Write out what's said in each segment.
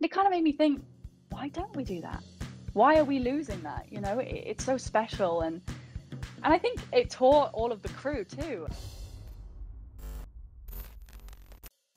it kind of made me think, why don't we do that? Why are we losing that? You know, it, it's so special and and I think it taught all of the crew too.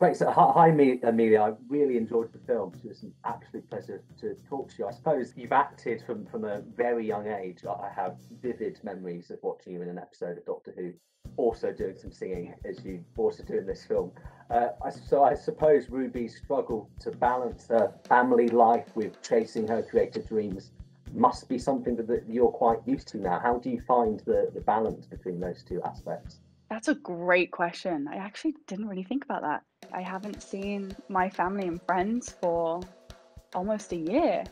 Great. So, hi, Emilia. I really enjoyed the film. It was an absolute pleasure to talk to you. I suppose you've acted from, from a very young age. I have vivid memories of watching you in an episode of Doctor Who, also doing some singing as you also do in this film. Uh, I, so, I suppose Ruby's struggle to balance her family life with chasing her creative dreams must be something that, that you're quite used to now. How do you find the, the balance between those two aspects? That's a great question. I actually didn't really think about that. I haven't seen my family and friends for almost a year.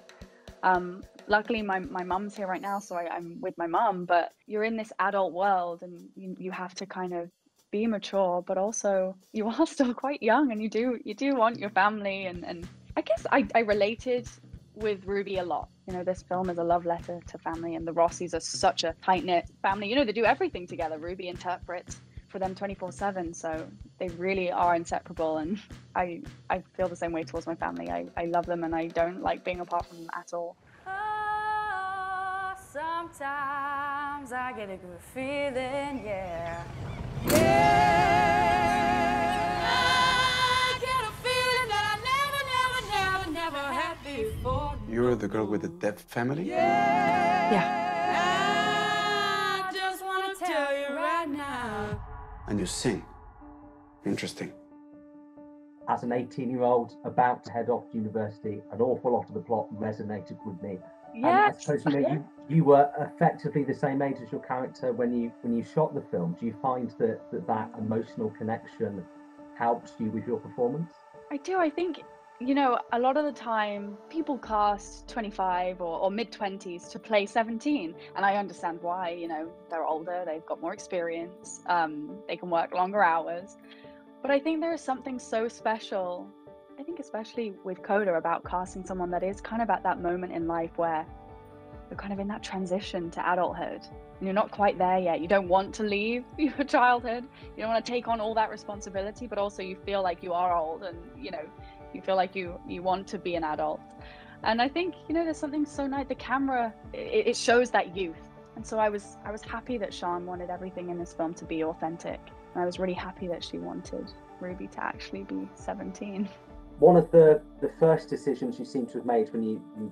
Um, luckily, my, my mum's here right now, so I, am with my mum, but you're in this adult world and you, you have to kind of be mature, but also you are still quite young and you do you do want your family and, and I guess I, I related with Ruby a lot. You know, this film is a love letter to family, and the Rossis are such a tight knit family. You know, they do everything together. Ruby interprets for them 24 7 so they really are inseparable and i i feel the same way towards my family i, I love them and i don't like being apart from them at all oh, sometimes i get a good feeling yeah yeah You're the girl with the deaf family? Yeah. yeah. And you sing. Interesting. As an 18 year old about to head off to university, an awful lot of the plot resonated with me. Yes. I suppose you know you, you were effectively the same age as your character when you when you shot the film. Do you find that that, that emotional connection helps you with your performance? I do. I think you know, a lot of the time people cast 25 or, or mid 20s to play 17. And I understand why, you know, they're older, they've got more experience, um, they can work longer hours. But I think there is something so special, I think, especially with Coda, about casting someone that is kind of at that moment in life where you're kind of in that transition to adulthood and you're not quite there yet. You don't want to leave your childhood, you don't want to take on all that responsibility, but also you feel like you are old and, you know, you feel like you you want to be an adult. And i think you know there's something so nice the camera it, it shows that youth. And so i was i was happy that Sian wanted everything in this film to be authentic. And i was really happy that she wanted ruby to actually be 17 one of the the first decisions you seem to have made when you, you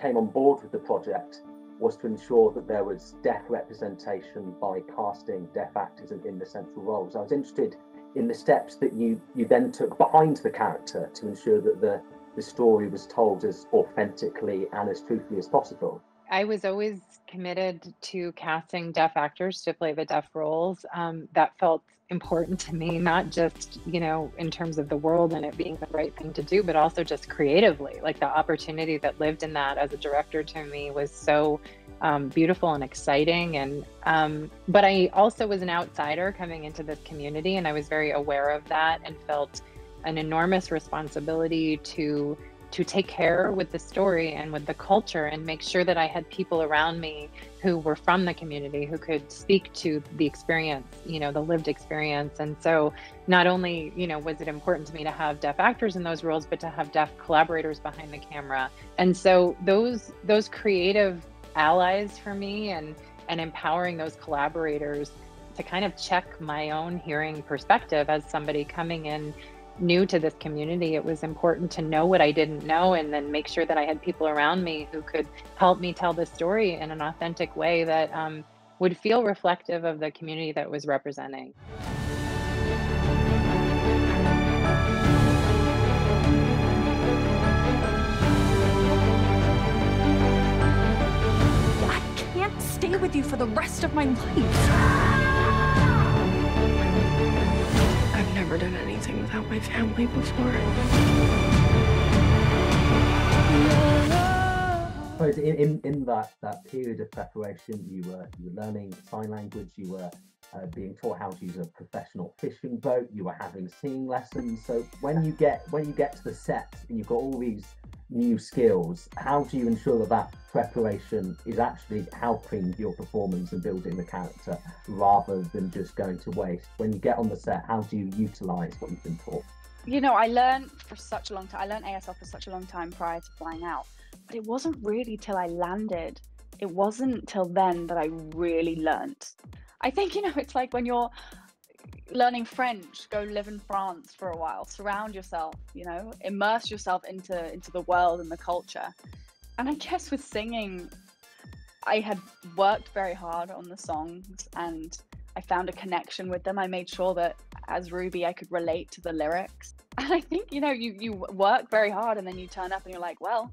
came on board with the project was to ensure that there was deaf representation by casting deaf actors in, in the central roles. I was interested in the steps that you you then took behind the character to ensure that the the story was told as authentically and as truthfully as possible. I was always committed to casting deaf actors to play the deaf roles. Um, that felt important to me, not just, you know, in terms of the world and it being the right thing to do, but also just creatively. Like the opportunity that lived in that as a director to me was so um, beautiful and exciting. And, um, but I also was an outsider coming into this community and I was very aware of that and felt an enormous responsibility to to take care with the story and with the culture and make sure that I had people around me who were from the community who could speak to the experience, you know, the lived experience. And so not only, you know, was it important to me to have deaf actors in those roles, but to have deaf collaborators behind the camera. And so those those creative allies for me and and empowering those collaborators to kind of check my own hearing perspective as somebody coming in new to this community, it was important to know what I didn't know and then make sure that I had people around me who could help me tell the story in an authentic way that um, would feel reflective of the community that was representing. I can't stay with you for the rest of my life. Never done anything without my family before. in, in, in that, that period of preparation, you were you were learning sign language, you were uh, being taught how to use a professional fishing boat, you were having singing lessons. So when you get when you get to the set and you've got all these new skills, how do you ensure that that preparation is actually helping your performance and building the character rather than just going to waste? When you get on the set, how do you utilize what you've been taught? you know, I learned for such a long time. I learned ASL for such a long time prior to flying out, but it wasn't really till I landed. It wasn't till then that I really learned. I think you know, it's like when you're learning French, go live in France for a while, surround yourself, you know, immerse yourself into into the world and the culture. And I guess with singing, I had worked very hard on the songs and I found a connection with them. I made sure that as Ruby, I could relate to the lyrics. And I think, you know, you, you work very hard and then you turn up and you're like, well,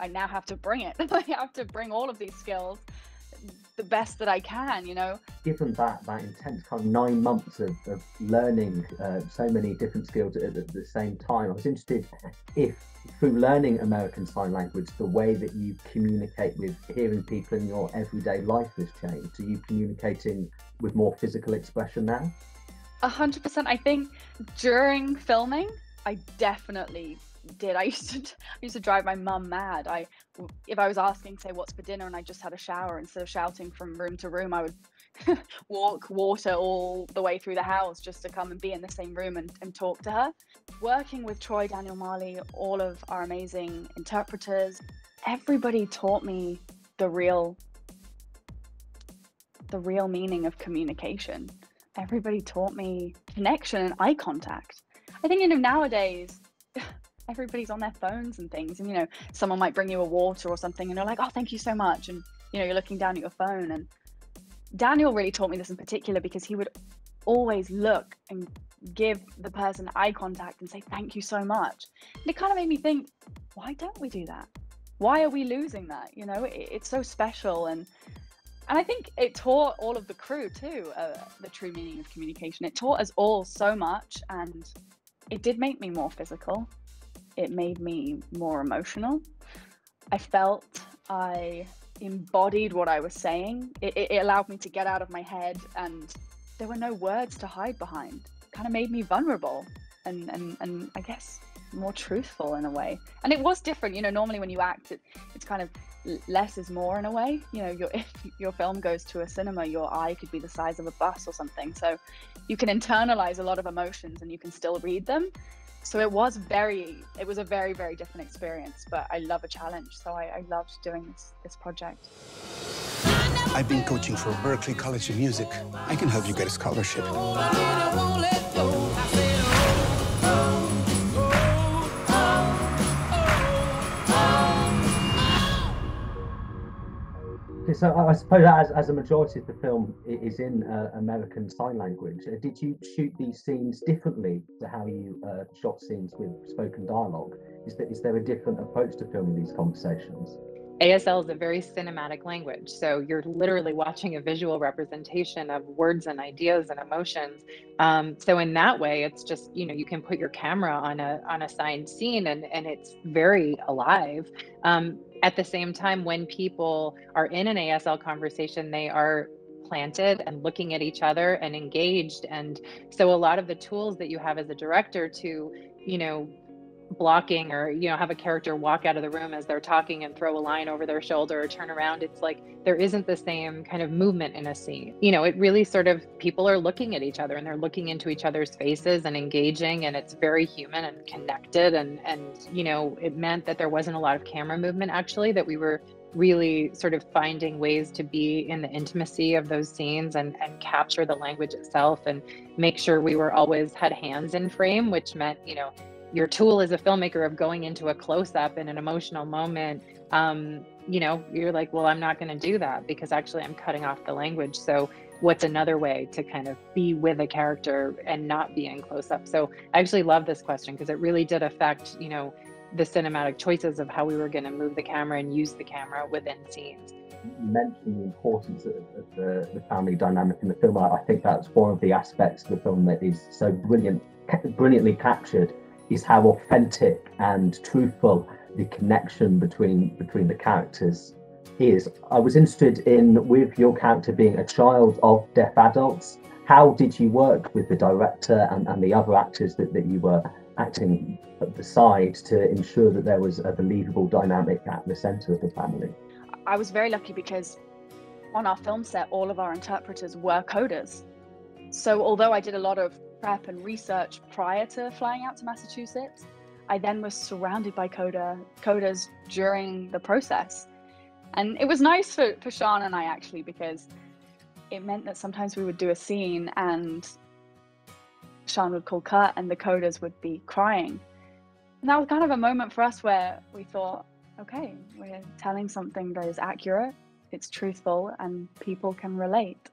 I now have to bring it. I have to bring all of these skills the best that I can, you know. Given that that intense kind of nine months of, of learning uh, so many different skills at, at, the same time, I was interested if through learning American Sign Language, the way that you communicate with hearing people in your everyday life has changed. Are you communicating with more physical expression now? A hundred percent. I think during filming, I definitely did. I used to I used to drive my mum mad. I if I was asking say what's for dinner and I just had a shower instead of shouting from room to room, I would walk water all the way through the house just to come and be in the same room and, and talk to her. Working with Troy, Daniel Marlee, all of our amazing interpreters, everybody taught me the real the real meaning of communication. Everybody taught me connection and eye contact. I think you know nowadays everybody's on their phones and things and you know someone might bring you a water or something and they're like oh thank you so much and you know you're looking down at your phone and daniel really taught me this in particular because he would always look and give the person eye contact and say thank you so much and it kind of made me think why don't we do that? Why are we losing that? You know it, it's so special and and i think it taught all of the crew too uh, the true meaning of communication. It taught us all so much and it did make me more physical it made me more emotional. I felt I embodied what I was saying. It, it, allowed me to get out of my head, and there were no words to hide behind. Kind of made me vulnerable and, and, and I guess more truthful in a way. And it was different. You know, normally when you act, it, it's kind of less is more in a way. You know, your, if your film goes to a cinema, your eye could be the size of a bus or something. So you can internalize a lot of emotions and you can still read them so it was very it was a very very different experience but i love a challenge. So i, I loved doing this this project. I've been coaching for Berklee college of music. I can help you get a scholarship so I suppose as, as a majority of the film is in uh, American Sign Language, uh, did you shoot these scenes differently to how you uh, shot scenes with spoken dialogue? Is there, is there a different approach to filming these conversations? ASL is a very cinematic language. So you're literally watching a visual representation of words and ideas and emotions. Um, so in that way, it's just, you know, you can put your camera on a on a signed scene and, and it's very alive. Um, at the same time, when people are in an ASL conversation, they are planted and looking at each other and engaged. And so a lot of the tools that you have as a director to, you know, blocking or you know have a character walk out of the room as they're talking and throw a line over their shoulder or turn around it's like there isn't the same kind of movement in a scene. You know it really sort of people are looking at each other and they're looking into each other's faces and engaging and it's very human and connected and and you know it meant that there wasn't a lot of camera movement actually that we were really sort of finding ways to be in the intimacy of those scenes and, and capture the language itself and make sure we were always had hands in frame which meant you know your tool as a filmmaker of going into a close-up in an emotional moment um, you know you're like well i'm not going to do that because actually i'm cutting off the language. So what's another way to kind of be with a character and not be in close-up? So i actually love this question because it really did affect you know the cinematic choices of how we were going to move the camera and use the camera within scenes. You mentioned the importance of, of the, the, family dynamic in the film. I, I think that's one of the aspects of the film that is so brilliant, brilliantly captured is how authentic and truthful the connection between between the characters is. I was interested in with your character being a child of deaf adults. How did you work with the director and, and the other actors that, that you were acting at the side to ensure that there was a believable dynamic at the centre of the family? I was very lucky because on our film set, all of our interpreters were CODAs. So although I did a lot of prep and research prior to flying out to Massachusetts. I then was surrounded by CODA CODAs during the process. And it was nice for, for Sian and I actually because it meant that sometimes we would do a scene and Sian would call cut and the CODAs would be crying. And that was kind of a moment for us where we thought, okay, we're telling something that is accurate, it's truthful, and people can relate.